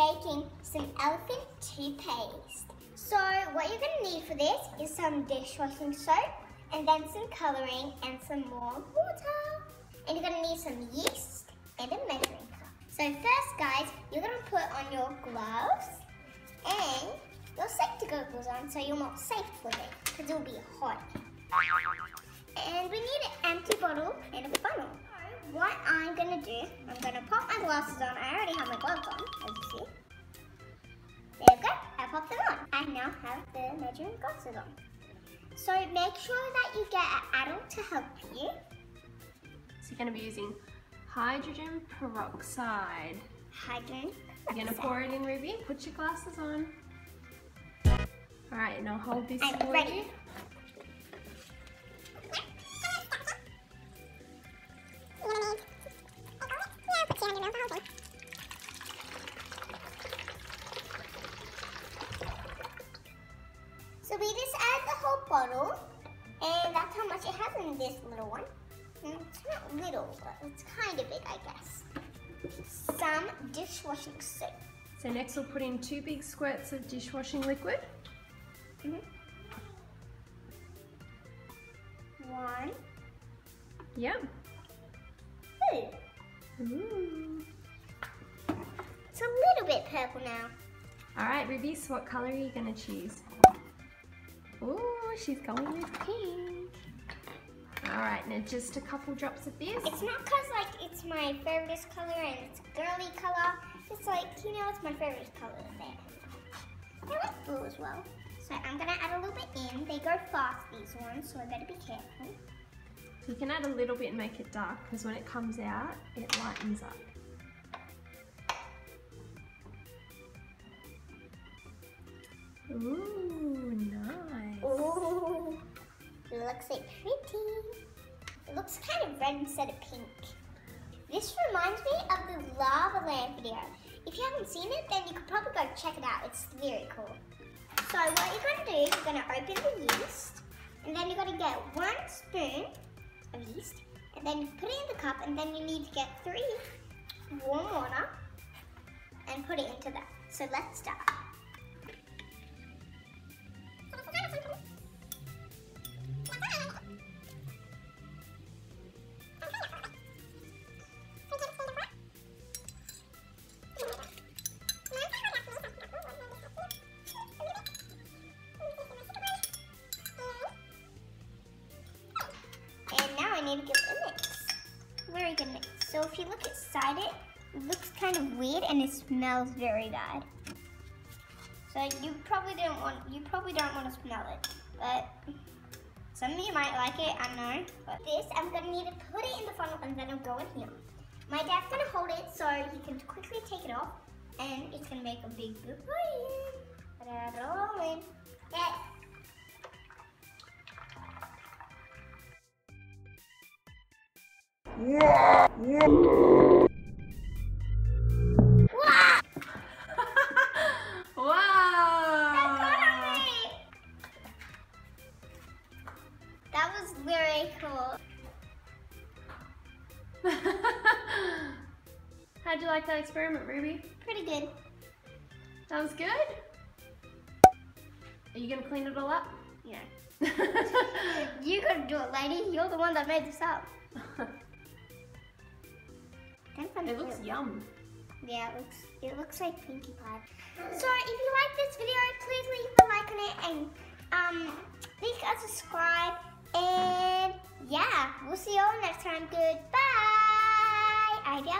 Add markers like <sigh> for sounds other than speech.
making some elephant toothpaste. So what you're going to need for this is some dishwashing soap, and then some coloring and some more water. And you're going to need some yeast and a measuring cup. So first guys, you're going to put on your gloves and your safety goggles on so you're more safe with it, because it will be hot. And we need an empty bottle and a funnel. So what I'm gonna do, I'm gonna pop my glasses on. I already have my gloves on, as you see. There we go, I popped them on. I now have the measuring glasses on. So make sure that you get an adult to help you. So you're going to be using hydrogen peroxide. Hydrogen. You're going to pour it in, Ruby. Put your glasses on. All right, now hold this I'm for ready. So we just add the whole bottle, and that's how much it has in this little one. Mm, It's not little, but it's kind of big, I guess. Some dishwashing soap. So next we'll put in two big squirts of dishwashing liquid. Mhm. One, Yep. two. Ooh. It's a little bit purple now. All right, Ruby, so what color are you going to choose? Ooh, she's going with pink. All right, now just a couple drops of this. It's not because like it's my favorite color and it's girly color. It's like you know it's my favorite color there. I like blue as well. So I'm gonna add a little bit in. They go fast these ones, so I better be careful. You can add a little bit and make it dark because when it comes out, it lightens up. Ooh, nice. Ooh, looks so pretty. It looks kind of red instead of pink. This reminds me of the lava lamp video. If you haven't seen it, then you could probably go check it out. It's very cool. So what you're gonna do is you're gonna open the yeast, and then you're gonna get one spoon of yeast, and then you put it in the cup, and then you need to get three warm water and put it into that. So let's start. You look inside it, it looks kind of weird and it smells very bad. So you probably don't want you probably don't want to smell it, but some of you might like it. I know. But this, I'm gonna need to put it in the funnel and then it'll go in here. My dad's gonna hold it so he can quickly take it off, and it's gonna make a big boop. Add it all in. Yeah. That was very cool. <laughs> How'd you like that experiment, Ruby? Pretty good. That was good? Are you gonna clean it all up? Yeah. <laughs> You gotta do it, lady. You're the one that made this up. <laughs> it looks yum. Yeah, it looks it looks like Pinkie Pie. So if you like this video, please leave a like on it and um please guys subscribe and yeah, we'll see you all next time. Goodbye. Idea